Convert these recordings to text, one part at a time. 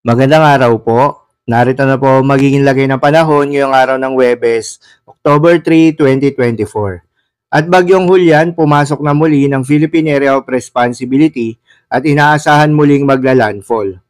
Magandang araw po. Narito na po magiging lagay ng panahon ngayong araw ng Webes, October 3, 2024. At bagyong Hulyan, pumasok na muli ng Philippine Area of Responsibility at inaasahan muling magla-landfall.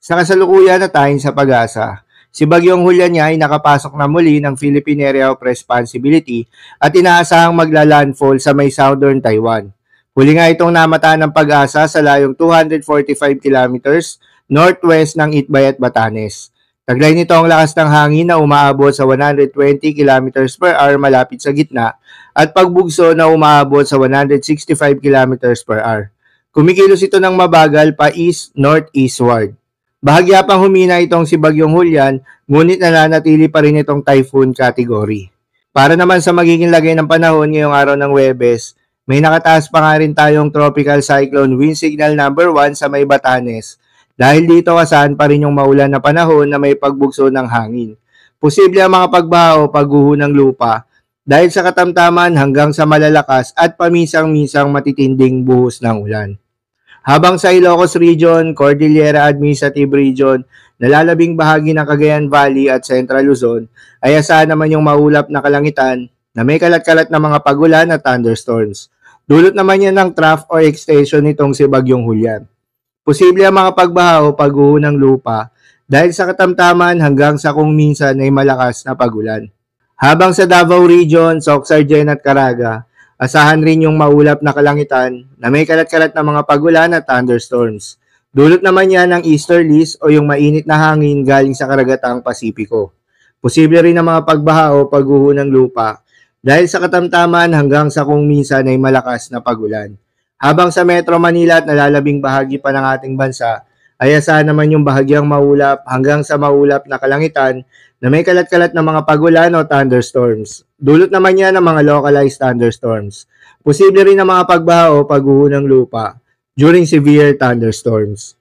Sa kasalukuyan na tayo sa pag-asa, si Bagyong Hulyan niya ay nakapasok na muli ng Philippine Area of Responsibility at inaasahang magla-landfall sa may southern Taiwan. Huli nga itong namataan ng pag-asa sa layong 245 kilometers northwest ng Itbay at Batanes. Taglay nito ang lakas ng hangin na umaabot sa 120 kilometers per hour malapit sa gitna at pagbugso na umaabot sa 165 kilometers per hour. Kumikilos ito ng mabagal pa east-northeastward. Bahagya pang humina itong si Bagyong Hulyan, ngunit nananatili pa rin itong typhoon category. Para naman sa magiging lagay ng panahon ngayong araw ng Webes, may nakataas pa nga rin tayong tropical cyclone wind signal number 1 sa may Batanes. Dahil dito asahan pa rin yung maulan na panahon na may pagbugso ng hangin. Posible ang mga pagbaha o pagguho ng lupa dahil sa katamtaman hanggang sa malalakas at paminsang-minsang matitinding buhos ng ulan. Habang sa Ilocos Region, Cordillera Administrative Region, nalalabing bahagi ng Cagayan Valley at Central Luzon, ay asahan naman yung maulap na kalangitan na may kalat-kalat na mga pagulan at thunderstorms. Dulot naman yan ng trough or extension nitong si Bagyong Hulyan. Posible ang mga pagbaha o pagguho ng lupa dahil sa katamtaman hanggang sa kung minsan ay malakas na pagulan. Habang sa Davao Region, Soxargen at Caraga, asahan rin yung maulap na kalangitan na may kalat-kalat na mga pagulan at thunderstorms. Dulot naman yan ng easterlies o yung mainit na hangin galing sa karagatang Pasipiko. Posible rin ang mga pagbaha o pagguho ng lupa dahil sa katamtaman hanggang sa kung minsan ay malakas na pagulan. Habang sa Metro Manila at nalalabing bahagi pa ng ating bansa, ay asahan naman yung bahagyang maulap hanggang sa maulap na kalangitan na may kalat-kalat na mga pagulan o thunderstorms. Dulot naman yan ng mga localized thunderstorms. Posible rin ang mga pagbaha o pagguho ng lupa during severe thunderstorms.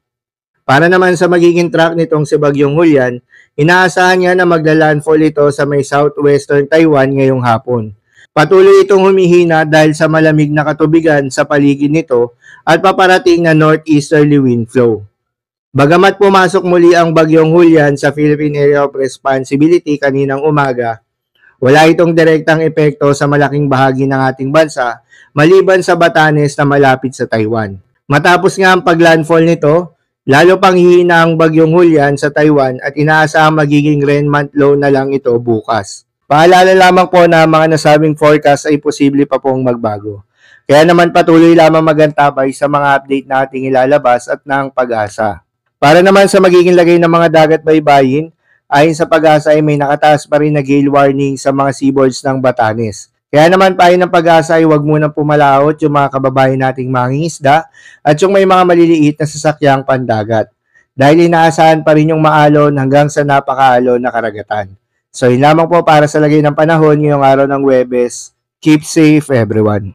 Para naman sa magiging track nitong si Bagyong Hulyan, inaasahan niya na magla-landfall ito sa may southwestern Taiwan ngayong hapon. Patuloy itong humihina dahil sa malamig na katubigan sa paligid nito at paparating na northeasterly wind flow. Bagamat pumasok muli ang Bagyong Hulyan sa Philippine Area of Responsibility kaninang umaga, wala itong direktang epekto sa malaking bahagi ng ating bansa maliban sa Batanes na malapit sa Taiwan. Matapos nga ang paglandfall nito, lalo pang hihina ang Bagyong Hulyan sa Taiwan at inaasahang magiging remnant low na lang ito bukas. Paalala lamang po na mga nasabing forecast ay posible pa pong magbago. Kaya naman patuloy lamang magantabay sa mga update na ating ilalabas at ng pag-asa. Para naman sa magiging lagay ng mga dagat baybayin, ayon sa pag-asa ay may nakataas pa rin na gale warning sa mga seaboards ng Batanes. Kaya naman payo ng pag-asa ay huwag munang pumalaot yung mga kababayan nating mangingisda at yung may mga maliliit na sasakyang pandagat. Dahil inaasahan pa rin yung maalon hanggang sa napakaalon na karagatan. So yun lamang po para sa lagay ng panahon ngayong araw ng Webes. Keep safe everyone.